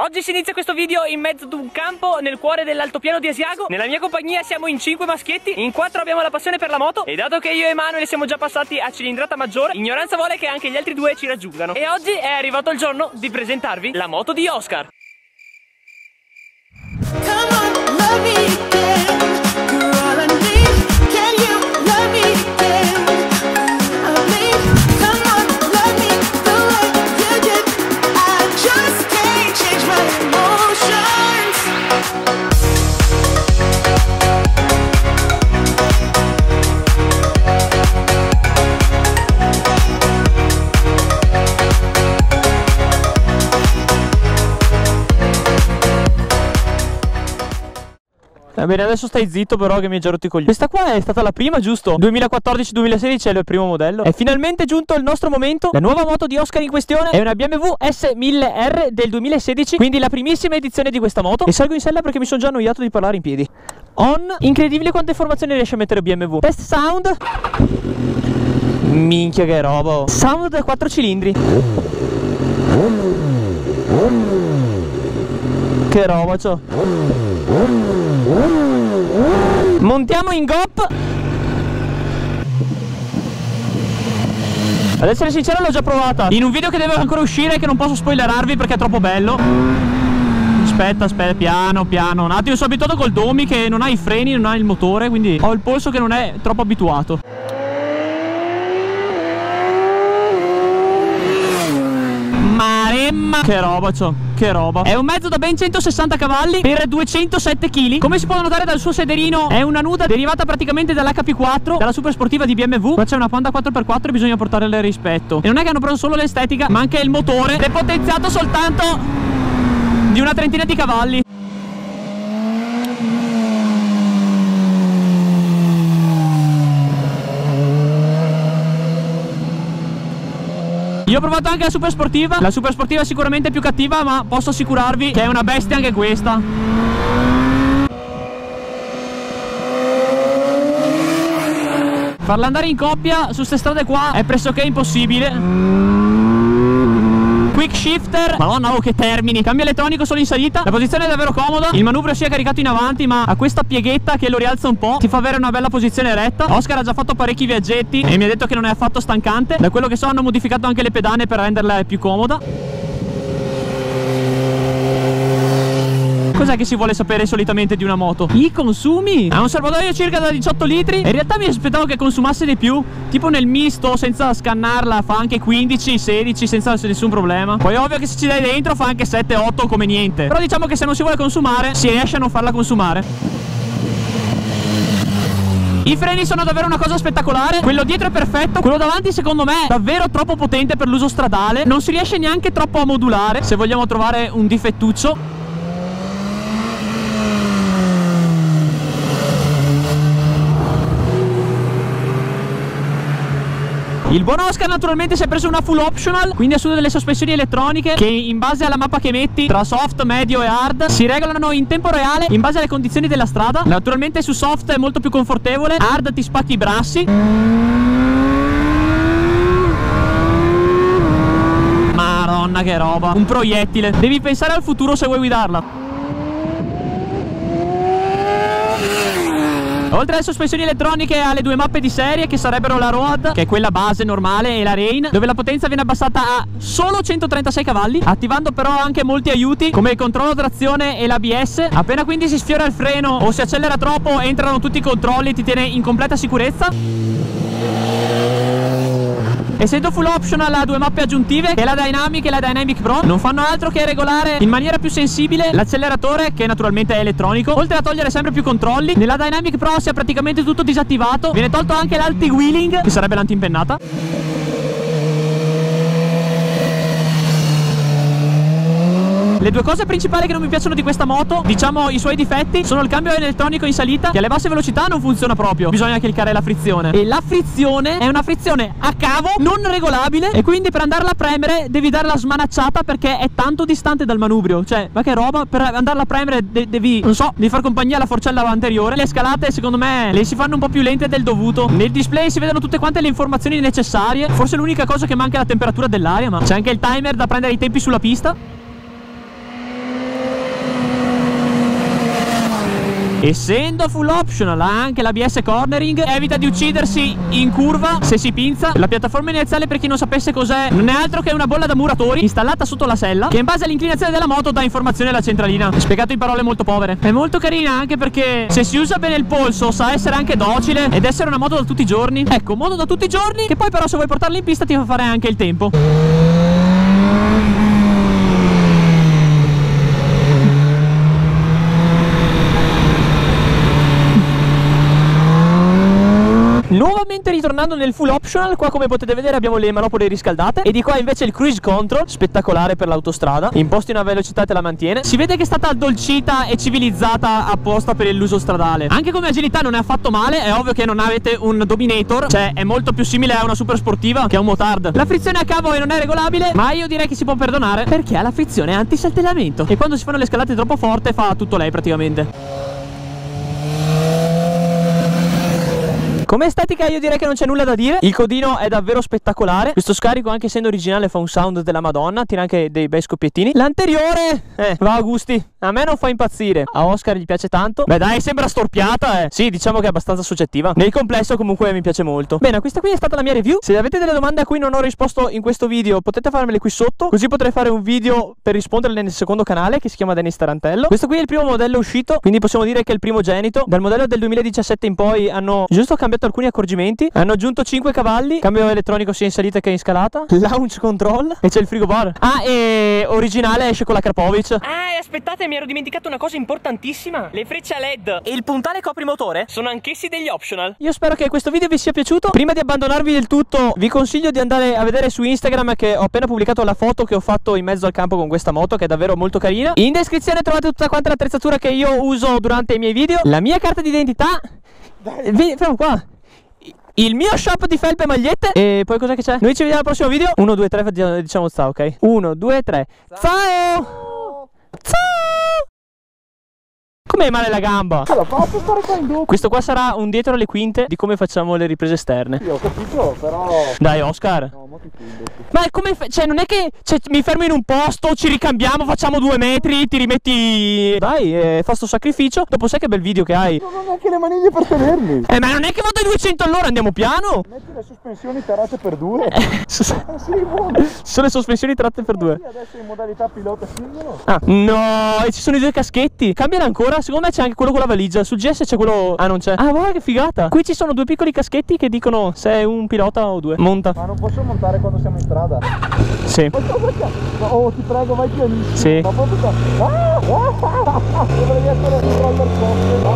Oggi si inizia questo video in mezzo ad un campo nel cuore dell'altopiano di Asiago. Nella mia compagnia siamo in 5 maschietti, in 4 abbiamo la passione per la moto e dato che io e Emanuele siamo già passati a cilindrata maggiore, ignoranza vuole che anche gli altri due ci raggiungano. E oggi è arrivato il giorno di presentarvi la moto di Oscar. Come on, love me Va bene, adesso stai zitto però che mi hai già rotto i coglioni. Questa qua è stata la prima, giusto? 2014-2016 è il primo modello. È finalmente giunto il nostro momento. La nuova moto di Oscar in questione è una BMW S1000R del 2016, quindi la primissima edizione di questa moto. E salgo in sella perché mi sono già annoiato di parlare in piedi. On, incredibile quante informazioni riesce a mettere BMW. Test sound. Minchia che roba. Sound da 4 cilindri. Che roba c'ho. Montiamo in GOP. Ad essere sincero l'ho già provata. In un video che deve ancora uscire Che non posso spoilerarvi perché è troppo bello. Aspetta, aspetta, piano, piano. Un attimo, sono abituato col Domi Che non ha i freni, non ha il motore Quindi ho il polso che non è troppo abituato. Maremma. Che roba c'ho Che roba. È un mezzo da ben 160 cavalli Per 207 kg Come si può notare dal suo sederino È una nuda derivata praticamente dall'HP4 Dalla super sportiva di BMW Qua c'è una Panda 4x4 e bisogna portarle rispetto. E non è che hanno preso solo l'estetica Ma anche il motore Depotenziato soltanto Di una trentina di cavalli Ho provato anche la super sportiva. La super sportiva è sicuramente più cattiva Ma posso assicurarvi che è una bestia anche questa. Farla andare in coppia su queste strade qua è pressoché impossibile Quick shifter. Madonna oh che termini. Cambio elettronico solo in salita. La posizione è davvero comoda. Il manubrio si è caricato in avanti Ma ha questa pieghetta che lo rialza un po' Ti fa avere una bella posizione retta. Oscar ha già fatto parecchi viaggetti E mi ha detto che non è affatto stancante. Da quello che so hanno modificato anche le pedane Per renderla più comoda Cos'è che si vuole sapere solitamente di una moto? I consumi? Ha un serbatoio circa da 18 litri? In realtà mi aspettavo che consumasse di più. Tipo nel misto senza scannarla Fa anche 15, 16 senza nessun problema. Poi ovvio che se ci dai dentro fa anche 7, 8 come niente. Però diciamo che se non si vuole consumare Si riesce a non farla consumare. I freni sono davvero una cosa spettacolare. Quello dietro è perfetto. Quello davanti secondo me è davvero troppo potente per l'uso stradale. Non si riesce neanche troppo a modulare. Se vogliamo trovare un difettuccio Il buon Oscar naturalmente si è preso una full optional Quindi ha su delle sospensioni elettroniche Che in base alla mappa che metti Tra soft, medio e hard Si regolano in tempo reale In base alle condizioni della strada. Naturalmente su soft è molto più confortevole Hard ti spacchi i brassi. Madonna che roba. Un proiettile. Devi pensare al futuro se vuoi guidarla Oltre alle sospensioni elettroniche ha le due mappe di serie che sarebbero la Road, che è quella base normale, e la Rain, dove la potenza viene abbassata a solo 136 cavalli, attivando però anche molti aiuti come il controllo trazione e l'ABS. Appena quindi si sfiora il freno o si accelera troppo, entrano tutti i controlli, ti tiene in completa sicurezza. Essendo full optional ha due mappe aggiuntive che è la Dynamic e la Dynamic Pro Non fanno altro che regolare in maniera più sensibile l'acceleratore che naturalmente è elettronico Oltre a togliere sempre più controlli Nella Dynamic Pro si è praticamente tutto disattivato. Viene tolto anche l'anti-wheeling che sarebbe l'antiimpennata Le due cose principali che non mi piacciono di questa moto, diciamo i suoi difetti, sono il cambio elettronico in salita, che alle basse velocità non funziona proprio. Bisogna caricare la frizione. E la frizione è una frizione a cavo, non regolabile. E quindi per andarla a premere devi dare la smanacciata perché è tanto distante dal manubrio. Cioè, ma che roba, per andarla a premere de devi, non so, devi far compagnia alla forcella anteriore. Le scalate, secondo me, le si fanno un po' più lente del dovuto. Nel display si vedono tutte quante le informazioni necessarie. Forse l'unica cosa che manca è la temperatura dell'aria, ma c'è anche il timer da prendere i tempi sulla pista. Essendo full optional ha anche l'ABS cornering, evita di uccidersi in curva se si pinza. La piattaforma inerziale, per chi non sapesse cos'è, non è altro che una bolla da muratori installata sotto la sella, che in base all'inclinazione della moto dà informazione alla centralina. Spiegato in parole molto povere. È molto carina anche perché se si usa bene il polso sa essere anche docile ed essere una moto da tutti i giorni. Ecco, moto da tutti i giorni, che poi però se vuoi portarla in pista ti fa fare anche il tempo. Ritornando nel full optional, qua come potete vedere abbiamo le manopole riscaldate e di qua invece il cruise control, spettacolare per l'autostrada, imposti una velocità e te la mantiene. Si vede che è stata addolcita e civilizzata apposta per l'uso stradale. Anche come agilità non è affatto male, è ovvio che non avete un dominator, cioè è molto più simile a una super sportiva che a un motard. La frizione a cavo non è regolabile, ma io direi che si può perdonare perché ha la frizione antisaltellamento e quando si fanno le scalate troppo forte fa tutto lei praticamente. Come estetica io direi che non c'è nulla da dire. Il codino è davvero spettacolare. Questo scarico anche essendo originale fa un sound della madonna Tira anche dei bei scoppiettini. L'anteriore eh, va a gusti A me non fa impazzire. A Oscar gli piace tanto. Beh dai sembra storpiata eh. Sì diciamo che è abbastanza soggettiva. Nel complesso comunque mi piace molto. Bene questa qui è stata la mia review. Se avete delle domande a cui non ho risposto in questo video Potete farmele qui sotto. Così potrei fare un video per risponderle nel secondo canale Che si chiama Dennis Tarantello. Questo qui è il primo modello uscito Quindi possiamo dire che è il primogenito. Dal modello del 2017 in poi hanno giusto cambiato alcuni accorgimenti. Hanno aggiunto 5 cavalli Cambio elettronico sia in salita che in scalata Launch control E c'è il frigo bar Ah e originale esce con la Krapovic Ah, aspettate, mi ero dimenticato una cosa importantissima. Le frecce a LED. E il puntale coprimotore? Sono anch'essi degli optional. Io spero che questo video vi sia piaciuto. Prima di abbandonarvi del tutto Vi consiglio di andare a vedere su Instagram Che ho appena pubblicato la foto che ho fatto in mezzo al campo con questa moto Che è davvero molto carina. In descrizione trovate tutta quanta l'attrezzatura che io uso durante i miei video. La mia carta d'identità. Vieni, fermo qua. Il mio shop di felpe e magliette. E poi cos'è che c'è? Noi ci vediamo al prossimo video. 1, 2, 3 diciamo ciao ok? 1, 2, 3 Ciao Ciao Ta Com'è male la gamba? Ce la faccio stare qua in doppio. Questo qua sarà un dietro le quinte di come facciamo le riprese esterne Io ho capito, però. Dai Oscar No, ma ti in doppio. Ma è come, cioè non è che cioè, mi fermo in un posto, ci ricambiamo, facciamo due metri, ti rimetti... Dai, eh, fa sto sacrificio, dopo sai che bel video che hai Non ho neanche le maniglie per tenermi. Eh ma non è che vado ai 200 all'ora, andiamo piano Metti le sospensioni tarate per due. S- Ah, sì, buono. Sono le sospensioni tratte per due Sì, adesso in modalità pilota singolo. Ah, no, e ci sono i due caschetti. Cambiano ancora? Secondo me c'è anche quello con la valigia. Sul GS c'è quello. Ah, non c'è. Ah, guarda che figata. Qui ci sono due piccoli caschetti che dicono se è un pilota o due. Monta. Ma non posso montare quando siamo in strada. Sì. Oh, ti prego, vai pianissimo. Sì. Ma proprio qua. Ah, ah, ah, Dovrei essere un roller coaster.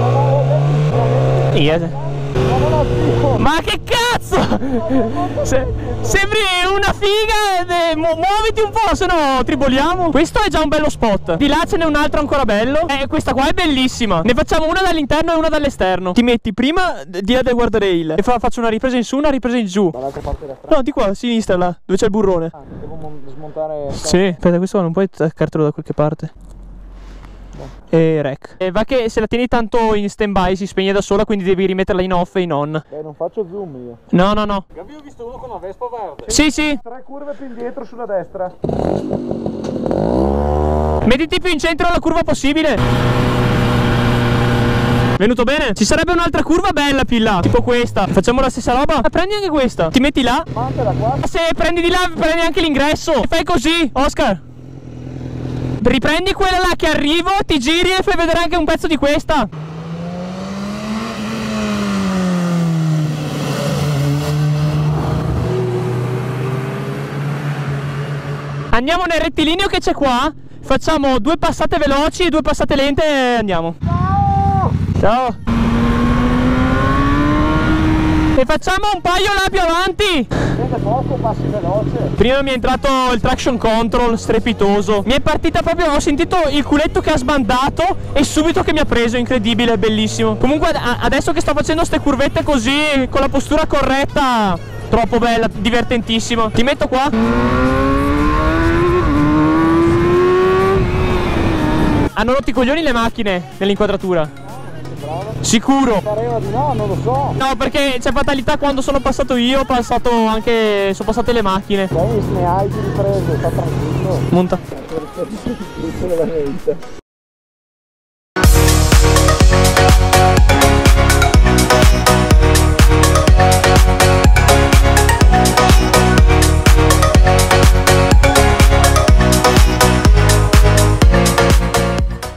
Eh. Ma non ho schifo. Ma che cazzo? Se- sembri una figa è- mu- muoviti un po', se no triboliamo. Questo è già un bello spot. Di là ce n'è un altro ancora bello. E questa qua è bellissima. Ne facciamo una dall'interno e una dall'esterno. Ti metti prima di là del guardrail e fa- faccio una ripresa in su, una ripresa in giù. Dall'altra parte della strada. No, di qua, a sinistra là, dove c'è il burrone. Ah, devo mon- smontare. Sì. Aspetta, questo non puoi attaccartelo da qualche parte. E rec. E va che se la tieni tanto in stand by si spegne da sola, quindi devi rimetterla in off e in on. Beh, non faccio zoom io. No, no, no. Gabi, ho visto uno con una Vespa verde. Sì, sì. Tre curve più indietro sulla destra. Mettiti più in centro alla curva possibile. Venuto bene? Ci sarebbe un'altra curva bella più in là, tipo questa. Facciamo la stessa roba? Ah, prendi anche questa. Ti metti là. Mantela qua. Se prendi di là, prendi anche l'ingresso. E fai così, Oscar. Riprendi quella là che arrivo, ti giri e fai vedere anche un pezzo di questa. Andiamo nel rettilineo che c'è qua. Facciamo due passate veloci due passate lente e andiamo. Ciao. E facciamo un paio là più avanti. Prende poco, passi veloce. Prima mi è entrato il traction control strepitoso. Mi è partita proprio, ho sentito il culetto che ha sbandato e subito che mi ha preso, incredibile, bellissimo. Comunque adesso che sto facendo ste curvette così, con la postura corretta, troppo bella, divertentissimo. Ti metto qua. Hanno rotto i coglioni le macchine nell'inquadratura. Sicuro. Pareva di no, non lo so. No, perché c'è fatalità quando sono passato io, ho passato anche. sono passate le macchine. Dennis, ne hai di riprese, sta tranquillo. Monta. Veramente.